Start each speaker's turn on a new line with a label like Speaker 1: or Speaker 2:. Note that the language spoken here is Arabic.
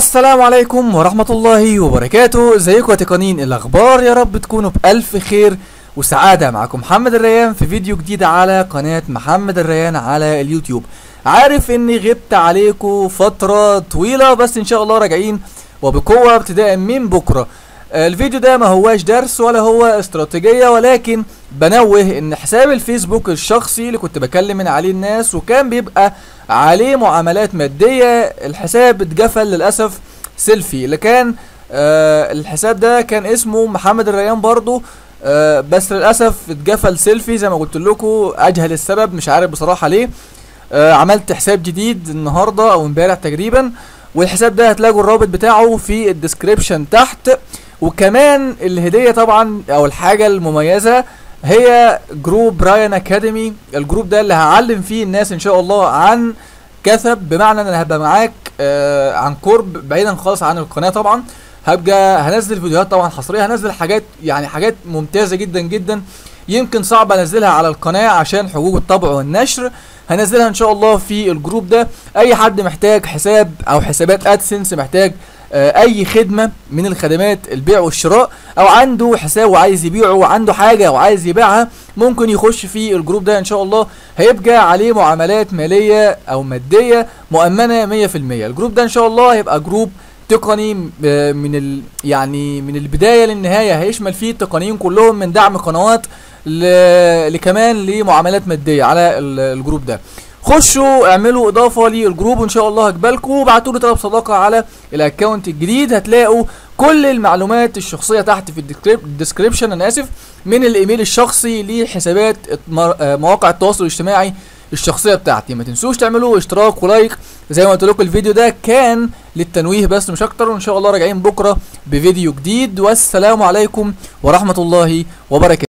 Speaker 1: السلام عليكم ورحمة الله وبركاته. ازيكم يا تقنين الأخبار؟ يا رب تكونوا بألف خير وسعادة. معكم محمد الريان في فيديو جديد على قناة محمد الريان على اليوتيوب. عارف إني غبت عليكم فترة طويلة بس إن شاء الله راجعين وبقوة ابتداء من بكرة. الفيديو ده ما هواش درس ولا هو استراتيجية ولكن بنوه إن حساب الفيسبوك الشخصي اللي كنت بكلم من عليه الناس وكان بيبقى عليه معاملات مادية الحساب اتقفل للأسف سيلفي. اللي كان آه الحساب ده كان اسمه محمد الريان برضو آه بس للأسف اتقفل سيلفي زي ما قلت لكم أجهل السبب مش عارف بصراحة ليه. آه عملت حساب جديد النهاردة أو امبارح تقريبا والحساب ده هتلاقوا الرابط بتاعه في ال description تحت. وكمان الهدية طبعا أو الحاجة المميزة هي group رايان اكاديمي ال group ده اللي هعلم فيه الناس إن شاء الله عن كثب. بمعنى إن أنا هبقى معاك آه عن قرب بعيدا خالص عن القناة طبعا. هبقى هنزل فيديوهات طبعا حصرية هنزل حاجات يعني حاجات ممتازة جدا جدا. يمكن صعب أنزلها على القناة عشان حقوق الطبع والنشر. هنزلها إن شاء الله في الجروب ده. أي حد محتاج حساب أو حسابات ادسنس محتاج أي خدمة من الخدمات البيع والشراء أو عنده حساب وعايز يبيعه وعنده حاجة وعايز يبيعها ممكن يخش في ال group ده إن شاء الله. هيبقى عليه معاملات مالية أو مادية مؤمنة 100% ال group ده إن شاء الله هيبقى group تقني آه، من ال يعني من البداية للنهاية. هيشمل فيه التقنيين كلهم من دعم قنوات ل- لكمان لمعاملات مادية على ال- ال group ده. خشوا اعملوا اضافة لل group وان شاء الله هقبلكم وابعتوا لي طلب صداقة على ال account الجديد. هتلاقوا كل المعلومات الشخصية تحت في ال descrip- ال description أنا اسف من الايميل الشخصي لحسابات آه، مواقع التواصل الاجتماعي الشخصية بتاعتي. ما تنسوش تعملوا اشتراك ولايك. زي ما قلت لكم الفيديو ده كان للتنويه بس مش أكتر. وان شاء الله راجعين بكرة بفيديو جديد. والسلام عليكم ورحمة الله وبركاته.